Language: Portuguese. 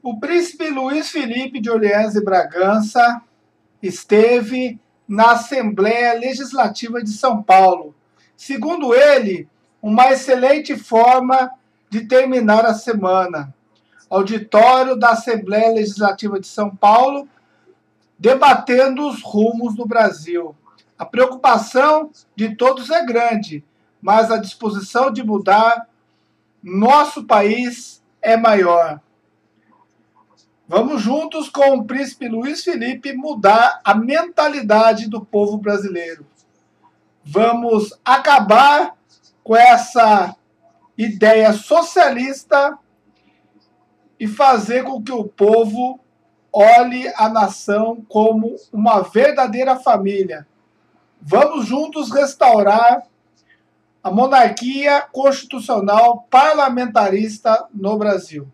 O príncipe Luiz Felipe de Orleans e Bragança esteve na Assembleia Legislativa de São Paulo. Segundo ele, uma excelente forma de terminar a semana. Auditório da Assembleia Legislativa de São Paulo, debatendo os rumos do Brasil. A preocupação de todos é grande, mas a disposição de mudar nosso país é maior. Vamos juntos com o príncipe Luiz Felipe mudar a mentalidade do povo brasileiro. Vamos acabar com essa ideia socialista e fazer com que o povo olhe a nação como uma verdadeira família. Vamos juntos restaurar a monarquia constitucional parlamentarista no Brasil.